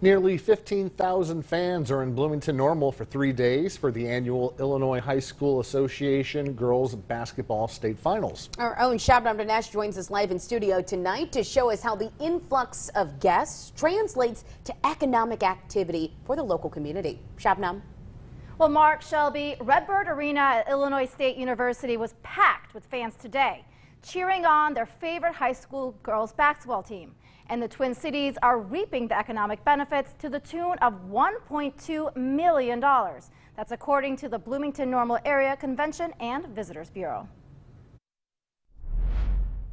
Nearly 15,000 fans are in Bloomington Normal for three days for the annual Illinois High School Association Girls Basketball State Finals. Our own Shabnam Dinesh joins us live in studio tonight to show us how the influx of guests translates to economic activity for the local community. Shabnam. Well, Mark Shelby, Redbird Arena at Illinois State University was packed with fans today, cheering on their favorite high school girls basketball team and the Twin Cities are reaping the economic benefits to the tune of $1.2 million. That's according to the Bloomington Normal Area Convention and Visitors Bureau.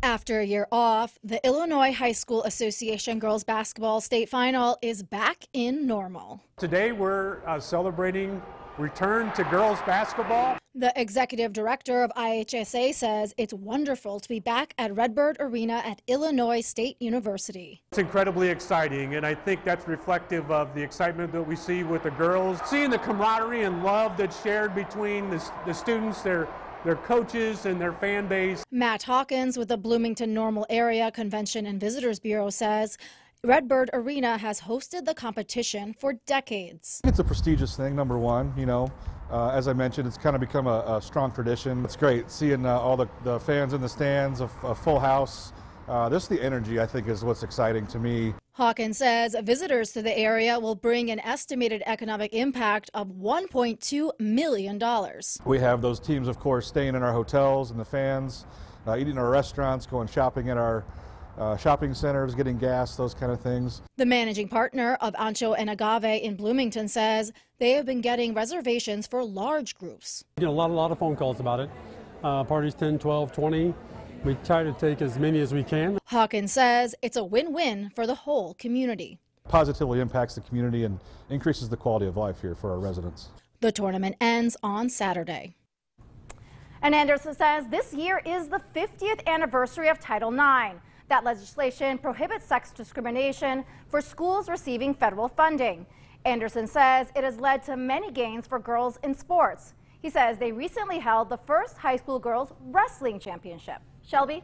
After a year off, the Illinois High School Association Girls Basketball State Final is back in normal. Today we're uh, celebrating return to girls basketball. The executive director of IHSA says it's wonderful to be back at Redbird Arena at Illinois State University. It's incredibly exciting, and I think that's reflective of the excitement that we see with the girls. Seeing the camaraderie and love that's shared between the, the students, their their coaches and their fan base. Matt Hawkins with the Bloomington Normal Area Convention and Visitors Bureau says Redbird Arena has hosted the competition for decades. It's a prestigious thing, number one. You know, uh, as I mentioned, it's kind of become a, a strong tradition. It's great seeing uh, all the, the, fans in the stands, a, a full house. Uh, this the energy, I think, is what's exciting to me. Hawkins says visitors to the area will bring an estimated economic impact of $1.2 million. We have those teams, of course, staying in our hotels and the fans, uh, eating in our restaurants, going shopping at our uh, shopping centers, getting gas, those kind of things. The managing partner of Ancho and Agave in Bloomington says they have been getting reservations for large groups. You get a lot, a lot of phone calls about it. Uh, parties 10, 12, 20. We try to take as many as we can. Hawkins says it's a win-win for the whole community. Positively impacts the community and increases the quality of life here for our residents. The tournament ends on Saturday. And Anderson says this year is the 50th anniversary of Title IX. That legislation prohibits sex discrimination for schools receiving federal funding. Anderson says it has led to many gains for girls in sports. He says they recently held the first high school girls wrestling championship. Shelby?